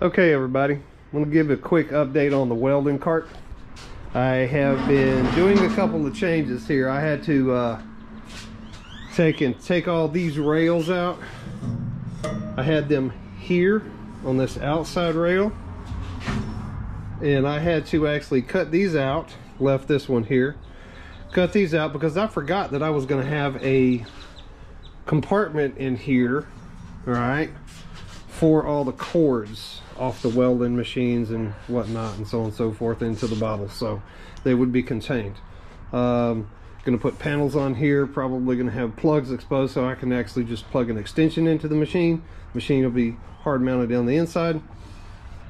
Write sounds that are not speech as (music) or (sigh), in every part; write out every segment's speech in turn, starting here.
Okay everybody, I'm going to give a quick update on the welding cart. I have been doing a couple of changes here. I had to uh, take and take all these rails out. I had them here on this outside rail and I had to actually cut these out left this one here cut these out because I forgot that I was going to have a compartment in here all right for all the cords off the welding machines and whatnot and so on and so forth into the bottle so they would be contained. Um, gonna put panels on here probably gonna have plugs exposed so I can actually just plug an extension into the machine. Machine will be hard mounted on the inside.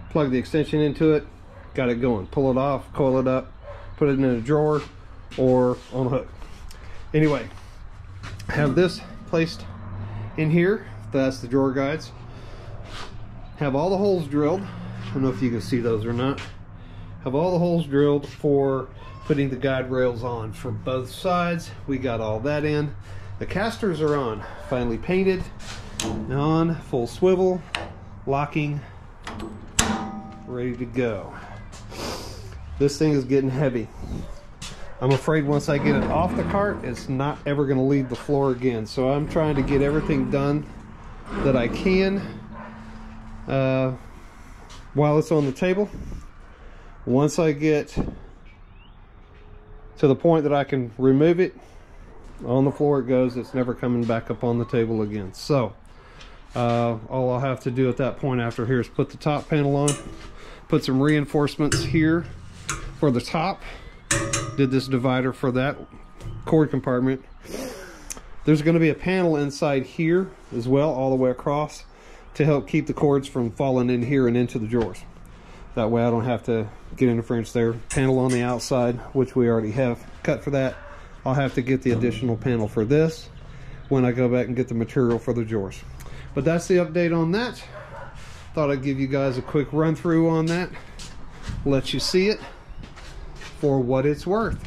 Plug the extension into it got it going. Pull it off coil it up put it in a drawer or on a hook. Anyway have this placed in here. That's the drawer guides have all the holes drilled. I don't know if you can see those or not. Have all the holes drilled for putting the guide rails on for both sides. We got all that in. The casters are on. Finally painted. On full swivel locking ready to go. This thing is getting heavy. I'm afraid once I get it off the cart it's not ever going to leave the floor again. So I'm trying to get everything done that I can uh, while it's on the table once I get to the point that I can remove it on the floor it goes. It's never coming back up on the table again. So uh, all I'll have to do at that point after here is put the top panel on put some reinforcements here for the top. Did this divider for that cord compartment. There's going to be a panel inside here as well all the way across to help keep the cords from falling in here and into the drawers. That way I don't have to get interference there panel on the outside which we already have cut for that. I'll have to get the additional panel for this when I go back and get the material for the drawers. But that's the update on that. Thought I'd give you guys a quick run through on that let you see it for what it's worth.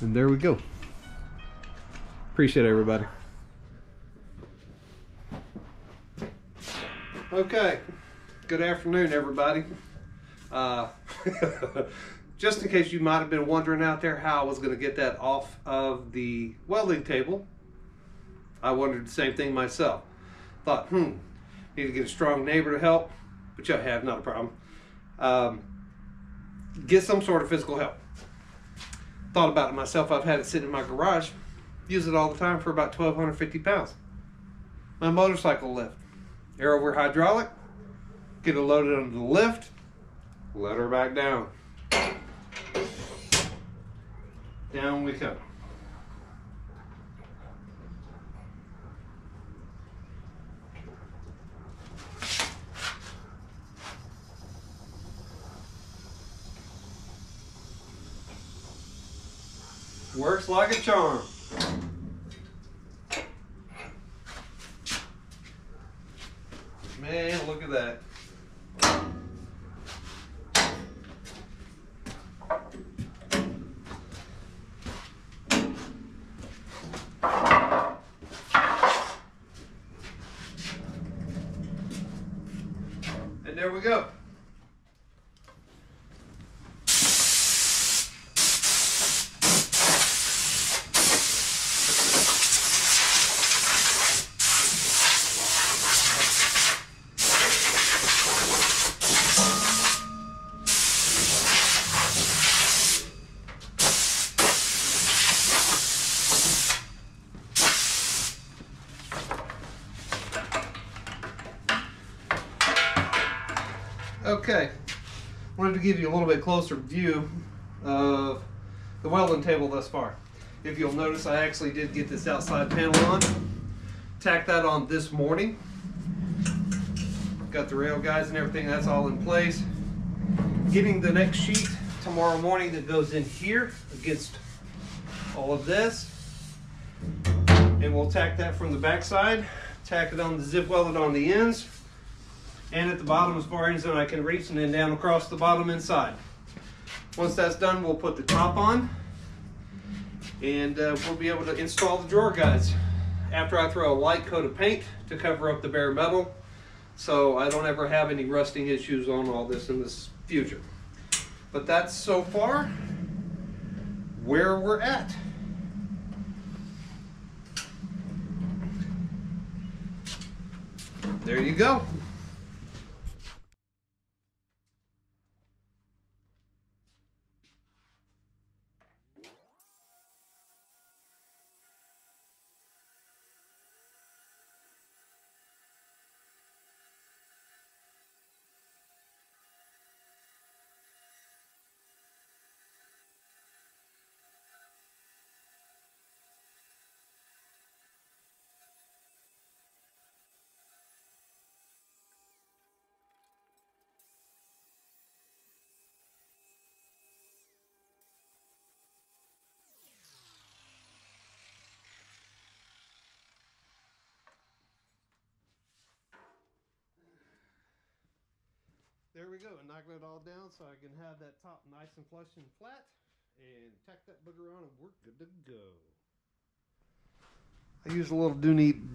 And there we go appreciate everybody. Okay. Good afternoon everybody. Uh, (laughs) just in case you might have been wondering out there how I was going to get that off of the welding table I wondered the same thing myself. Thought hmm need to get a strong neighbor to help which I have not a problem. Um, get some sort of physical help. Thought about it myself. I've had it sitting in my garage use it all the time for about 1250 pounds. My motorcycle lift. Air over hydraulic get it loaded under the lift let her back down. Down we come works like a charm Man, look at that. And there we go. Okay, wanted to give you a little bit closer view of the welding table thus far. If you'll notice, I actually did get this outside panel on. Tacked that on this morning. Got the rail guides and everything, that's all in place. Getting the next sheet tomorrow morning that goes in here against all of this. And we'll tack that from the back side, tack it on the zip welded on the ends, and at the bottom as far as I can reach and then down across the bottom inside. Once that's done, we'll put the top on and uh, we'll be able to install the drawer guides after I throw a light coat of paint to cover up the bare metal so I don't ever have any rusting issues on all this in the future. But that's so far where we're at. There you go. There we go, knocking it all down so I can have that top nice and flush and flat and tack that booger on and we're good to go. I use a little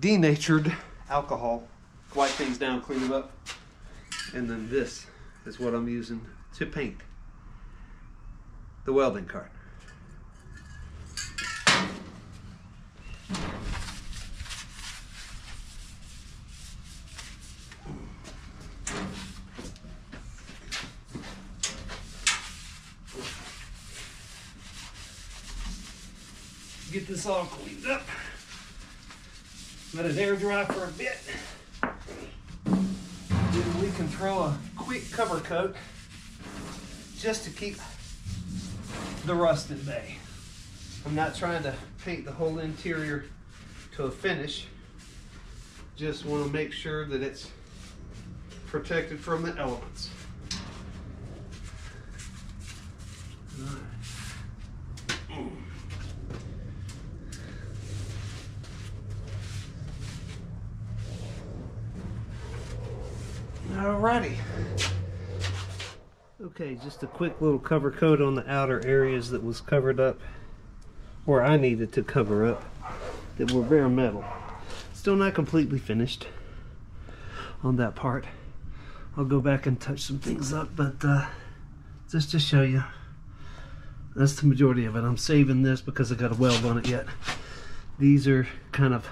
denatured alcohol, to wipe things down, clean them up. And then this is what I'm using to paint the welding cart. Get this all cleaned up. Let it air dry for a bit. Then we can throw a quick cover coat just to keep the rust at bay. I'm not trying to paint the whole interior to a finish. Just want to make sure that it's protected from the elements. Okay, just a quick little cover coat on the outer areas that was covered up, or I needed to cover up, that were bare metal. Still not completely finished on that part. I'll go back and touch some things up, but uh, just to show you, that's the majority of it. I'm saving this because I got a weld on it yet. These are kind of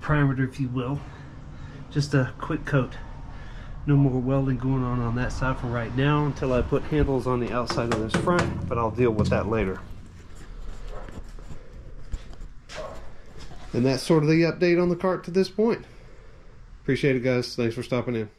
primered, if you will. Just a quick coat no more welding going on on that side for right now until I put handles on the outside of this front, but I'll deal with that later. And that's sort of the update on the cart to this point. Appreciate it, guys. Thanks for stopping in.